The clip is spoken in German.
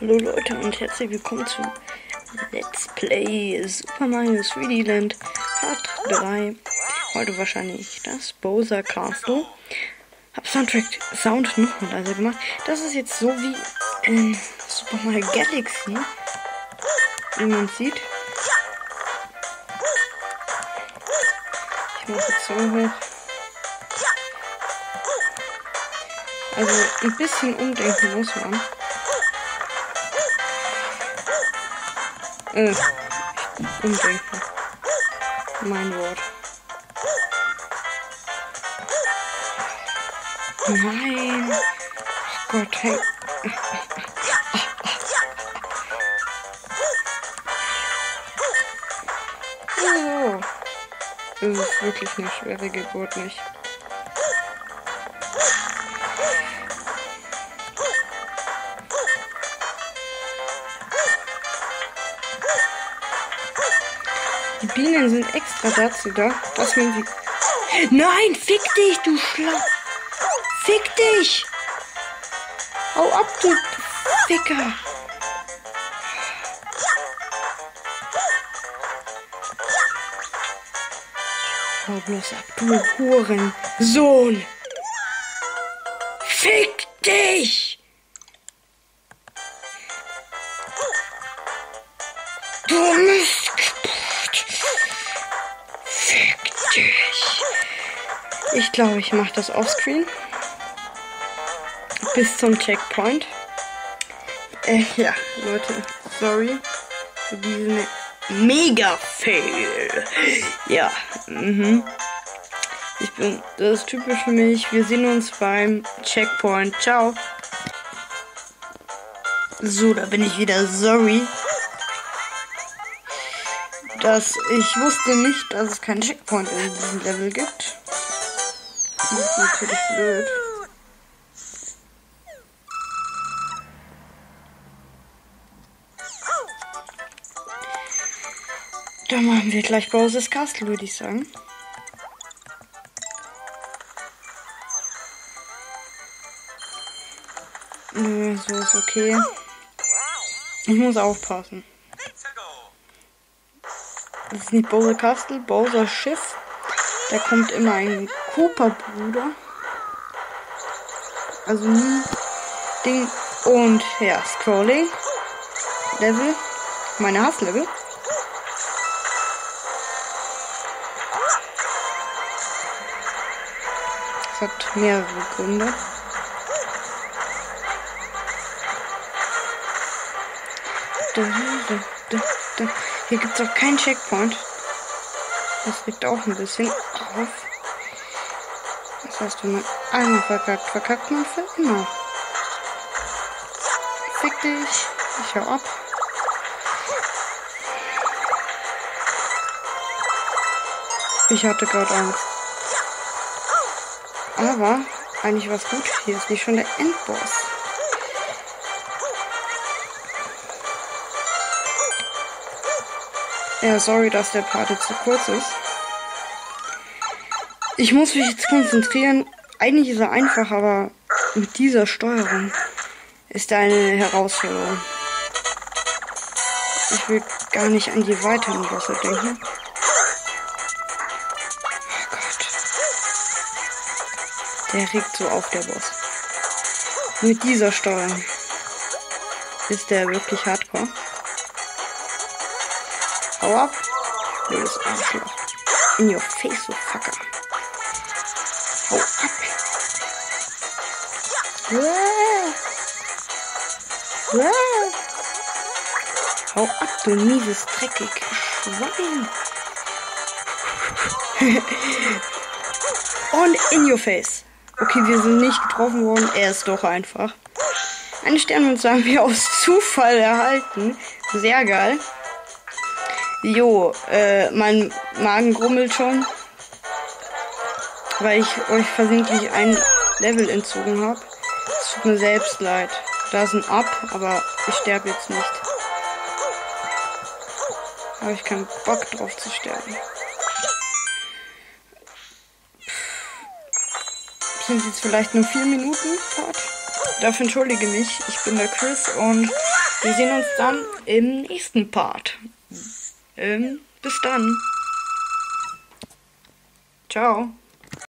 Hallo Leute und herzlich willkommen zu Let's Play Super Mario 3D Land Part 3. Heute wahrscheinlich das Bowser Castle. Hab Soundtrack Sound noch mal leiser gemacht. Das ist jetzt so wie in Super Mario Galaxy, wie man sieht. Ich mache jetzt so hoch. Also ein bisschen umdenken muss man. Äh, umdenken. Mein Wort. Nein. Oh Gott, hey. Oh. Das ist wirklich eine schwere Geburt nicht. Bienen sind extra dazu da, dass man sie. Nein, fick dich, du Schlau. Fick dich! Hau ab, du Ficker! Hau bloß ab, du Hurensohn! Fick dich! Fick dich! Ich glaube, ich mache das offscreen. Bis zum Checkpoint. Äh, ja, Leute, sorry für diesen Mega-Fail. Ja, mhm. Ich bin, das ist typisch für mich. Wir sehen uns beim Checkpoint. Ciao. So, da bin ich wieder. Sorry. Dass ich wusste nicht, dass es keinen Checkpoint in diesem Level gibt. Das ist natürlich blöd. Dann machen wir gleich Bowser's Castle, würde ich sagen. Nö, so ist okay. Ich muss aufpassen. Das ist nicht Bowser Castle, Bowser Schiff. Da kommt immer ein Cooper-Bruder. Also nie Ding. Und ja, Scrolling. Level. Meine Hasslevel. Das hat mehrere Gründe. Hier gibt es auch keinen Checkpoint. Das liegt auch ein bisschen auf. Das heißt, wenn man einmal verkackt, verkackt man für immer. Fick dich. Ich hau ab. Ich hatte gerade Angst. Aber eigentlich war es gut. Hier ist nicht schon der Endboss. Ja, sorry, dass der Part zu kurz ist. Ich muss mich jetzt konzentrieren. Eigentlich ist er einfach, aber mit dieser Steuerung ist er eine Herausforderung. Ich will gar nicht an die weiteren Bosse denken. Der regt so auf, der Boss. Mit dieser Steuerung ist der wirklich hardcore. Hau ab. Blödes Arschloch. In your face, du Fucker. Hau ab. Yeah. Yeah. Hau ab, du mieses, dreckig Schwein. Und in your face. Okay, wir sind nicht getroffen worden. Er ist doch einfach. Eine Sternmünze haben wir aus Zufall erhalten. Sehr geil. Jo, äh, mein Magen grummelt schon. Weil ich euch versehentlich ein Level entzogen habe. Es tut mir selbst leid. Da ist ein Up, aber ich sterbe jetzt nicht. Habe ich keinen Bock drauf zu sterben. sind jetzt vielleicht nur vier Minuten Part. Dafür entschuldige mich. Ich bin der Chris und Wir sehen uns dann im nächsten Part. Ähm, bis dann. Ciao.